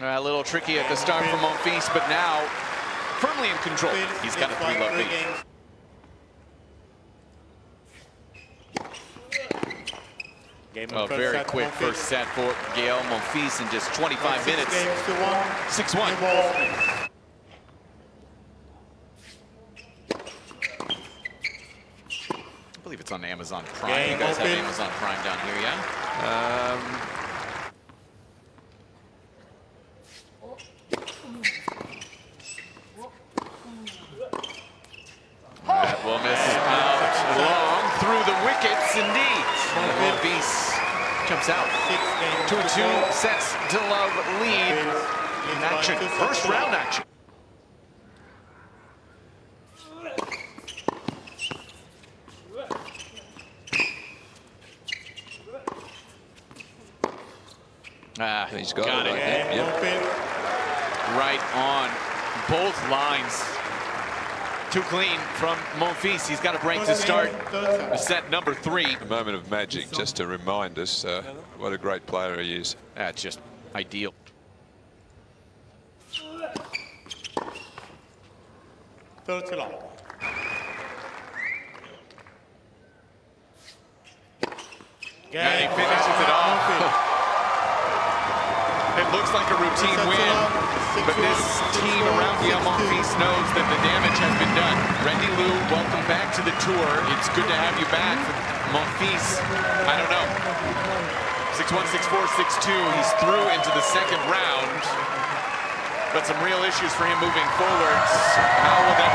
A little tricky at the start for Monfils, but now firmly in control. He's got a three-love lead. Game A very set, quick first set for Gael Monfils in just 25 Six minutes. games to one. 6-1. Ball. I believe it's on Amazon Prime. Game you guys have. Amazon Prime down here, yeah? Um, That will miss out long through the wickets, indeed. Monfils jumps out. Six games Two two sets to love lead in action. First round action. Ah, He's got got it, it. I Yep. Right on both lines. Too clean from Monfils. He's got a break to start set number three. A moment of magic just to remind us uh, what a great player he is. That's just ideal. Thirty long. And he finishes it off. It looks like a routine win, but this team around Gael Monfils knows that the damage has been done. Rendy Lu, welcome back to the tour. It's good to have you back. Monfils, I don't know. 6'1", 6'4", 6'2", he's through into the second round. But some real issues for him moving forwards. How will that?